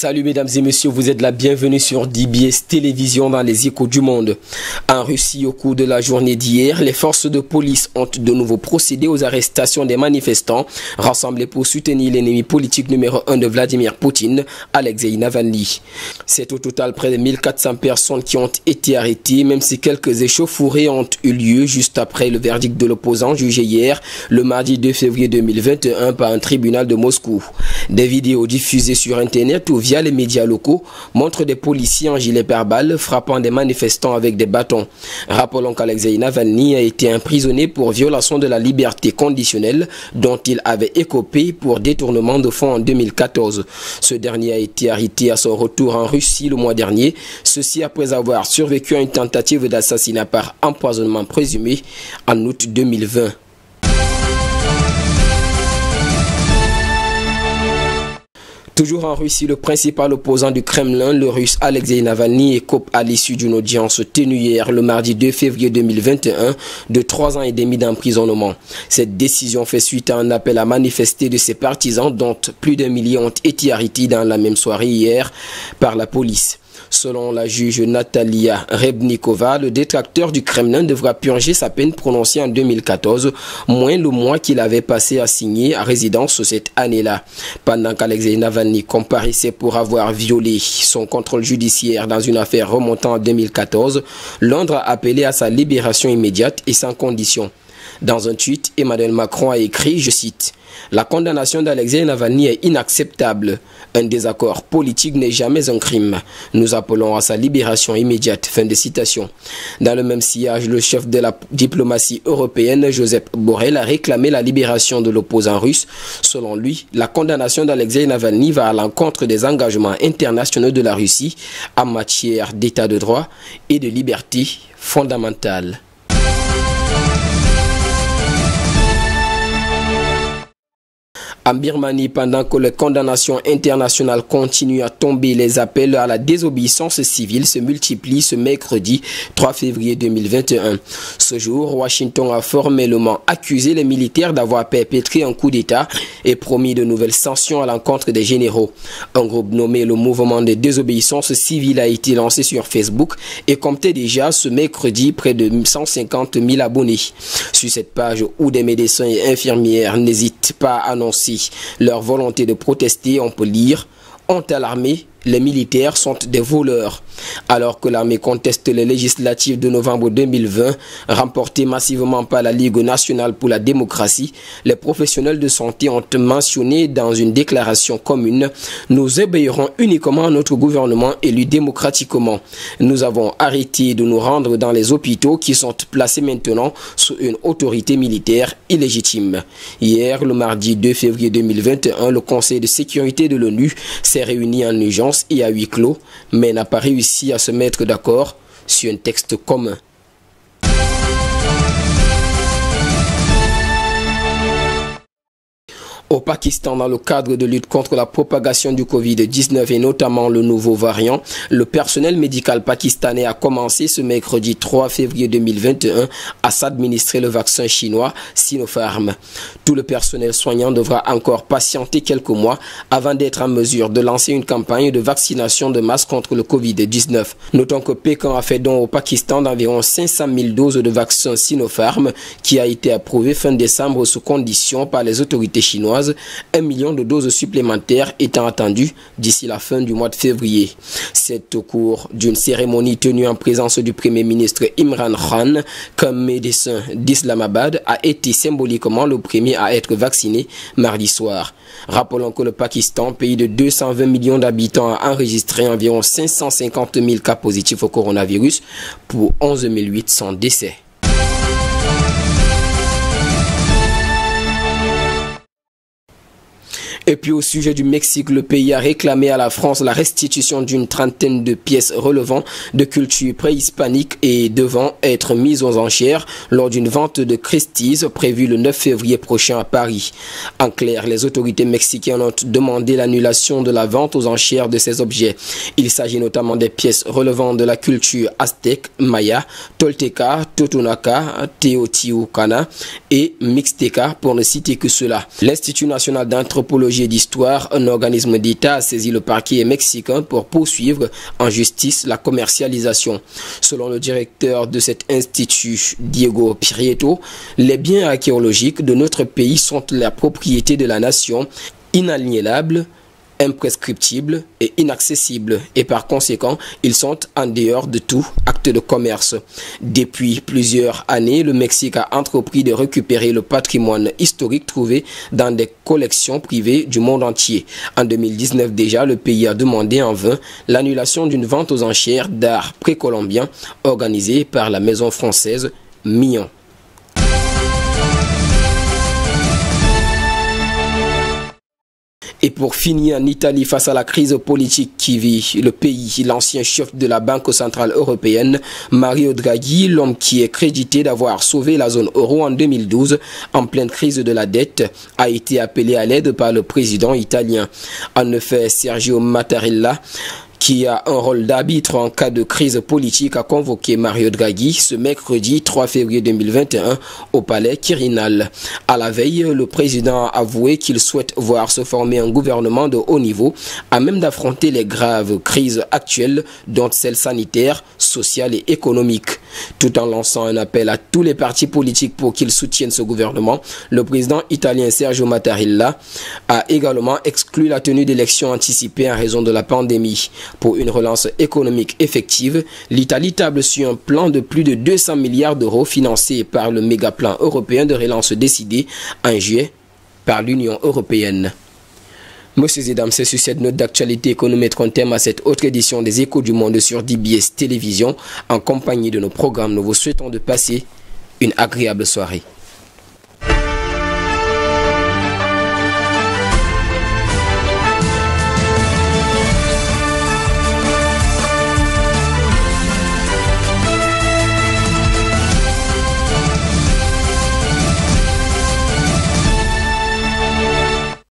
Salut mesdames et messieurs, vous êtes la bienvenue sur DBS Télévision dans les échos du monde. En Russie, au cours de la journée d'hier, les forces de police ont de nouveau procédé aux arrestations des manifestants rassemblés pour soutenir l'ennemi politique numéro un de Vladimir Poutine, Alexei Navalny. C'est au total près de 1400 personnes qui ont été arrêtées, même si quelques échauffourées ont eu lieu juste après le verdict de l'opposant jugé hier, le mardi 2 février 2021 par un tribunal de Moscou. Des vidéos diffusées sur Internet ou via les médias locaux montrent des policiers en gilet pare-balles frappant des manifestants avec des bâtons. Rappelons qu'Alexei Navalny a été emprisonné pour violation de la liberté conditionnelle dont il avait écopé pour détournement de fonds en 2014. Ce dernier a été arrêté à son retour en Russie le mois dernier, ceci après avoir survécu à une tentative d'assassinat par empoisonnement présumé en août 2020. Toujours en Russie, le principal opposant du Kremlin, le russe Alexei Navalny, écope à l'issue d'une audience tenue hier le mardi 2 février 2021 de trois ans et demi d'emprisonnement. Cette décision fait suite à un appel à manifester de ses partisans dont plus d'un millier ont été arrêtés dans la même soirée hier par la police. Selon la juge Natalia Rebnikova, le détracteur du Kremlin devra purger sa peine prononcée en 2014, moins le mois qu'il avait passé à signer à résidence cette année-là. Pendant qu'Alexei Navalny comparaissait pour avoir violé son contrôle judiciaire dans une affaire remontant en 2014, Londres a appelé à sa libération immédiate et sans condition. Dans un tweet, Emmanuel Macron a écrit, je cite, La condamnation d'Alexei Navalny est inacceptable. Un désaccord politique n'est jamais un crime. Nous appelons à sa libération immédiate. Fin de citation. Dans le même sillage, le chef de la diplomatie européenne, Joseph Borrell, a réclamé la libération de l'opposant russe. Selon lui, la condamnation d'Alexei Navalny va à l'encontre des engagements internationaux de la Russie en matière d'état de droit et de liberté fondamentale. En Birmanie, pendant que les condamnations internationales continuent à tomber, les appels à la désobéissance civile se multiplient ce mercredi 3 février 2021. Ce jour, Washington a formellement accusé les militaires d'avoir perpétré un coup d'État et promis de nouvelles sanctions à l'encontre des généraux. Un groupe nommé le Mouvement des désobéissances civiles a été lancé sur Facebook et comptait déjà ce mercredi près de 150 000 abonnés. Sur cette page où des médecins et infirmières n'hésitent pas à annoncer leur volonté de protester, on peut lire, ont alarmé les militaires sont des voleurs. Alors que l'armée conteste les législatives de novembre 2020, remportées massivement par la Ligue nationale pour la démocratie, les professionnels de santé ont mentionné dans une déclaration commune Nous obéirons uniquement à notre gouvernement élu démocratiquement. Nous avons arrêté de nous rendre dans les hôpitaux qui sont placés maintenant sous une autorité militaire illégitime. Hier, le mardi 2 février 2021, le Conseil de sécurité de l'ONU s'est réuni en urgence et à huis clos, mais n'a pas réussi à se mettre d'accord sur un texte commun. Au Pakistan, dans le cadre de lutte contre la propagation du Covid-19 et notamment le nouveau variant, le personnel médical pakistanais a commencé ce mercredi 3 février 2021 à s'administrer le vaccin chinois Sinopharm. Tout le personnel soignant devra encore patienter quelques mois avant d'être en mesure de lancer une campagne de vaccination de masse contre le Covid-19. Notons que Pékin a fait don au Pakistan d'environ 500 000 doses de vaccin Sinopharm qui a été approuvé fin décembre sous condition par les autorités chinoises un million de doses supplémentaires étant attendues d'ici la fin du mois de février. C'est au cours d'une cérémonie tenue en présence du Premier ministre Imran Khan comme médecin d'Islamabad a été symboliquement le premier à être vacciné mardi soir. Rappelons que le Pakistan, pays de 220 millions d'habitants, a enregistré environ 550 000 cas positifs au coronavirus pour 11 800 décès. Et puis au sujet du Mexique, le pays a réclamé à la France la restitution d'une trentaine de pièces relevant de culture préhispanique et devant être mises aux enchères lors d'une vente de Christie's prévue le 9 février prochain à Paris. En clair, les autorités mexicaines ont demandé l'annulation de la vente aux enchères de ces objets. Il s'agit notamment des pièces relevant de la culture aztèque, maya, tolteca, totonaca, teotihuacana et mixteca pour ne citer que cela. L'Institut national d'anthropologie d'histoire, un organisme d'État a saisi le parquet mexicain pour poursuivre en justice la commercialisation. Selon le directeur de cet institut, Diego Prieto, les biens archéologiques de notre pays sont la propriété de la nation inaliénable imprescriptibles et inaccessibles et par conséquent, ils sont en dehors de tout acte de commerce. Depuis plusieurs années, le Mexique a entrepris de récupérer le patrimoine historique trouvé dans des collections privées du monde entier. En 2019 déjà, le pays a demandé en vain l'annulation d'une vente aux enchères d'art précolombien organisée par la maison française Mion. Pour finir, en Italie, face à la crise politique qui vit le pays, l'ancien chef de la Banque centrale européenne, Mario Draghi, l'homme qui est crédité d'avoir sauvé la zone euro en 2012 en pleine crise de la dette, a été appelé à l'aide par le président italien. En effet, Sergio Mattarella qui a un rôle d'arbitre en cas de crise politique, a convoqué Mario Draghi ce mercredi 3 février 2021 au palais Quirinal. À la veille, le président a avoué qu'il souhaite voir se former un gouvernement de haut niveau à même d'affronter les graves crises actuelles, dont celles sanitaires, sociales et économiques. Tout en lançant un appel à tous les partis politiques pour qu'ils soutiennent ce gouvernement, le président italien Sergio Mattarella a également exclu la tenue d'élections anticipées en raison de la pandémie. Pour une relance économique effective, l'Italie table sur un plan de plus de 200 milliards d'euros financé par le méga plan européen de relance décidé en juillet par l'Union européenne. Monsieur et dames, c'est sur cette note d'actualité que nous mettrons terme à cette autre édition des Échos du Monde sur DBS Télévision. En compagnie de nos programmes, nous vous souhaitons de passer une agréable soirée.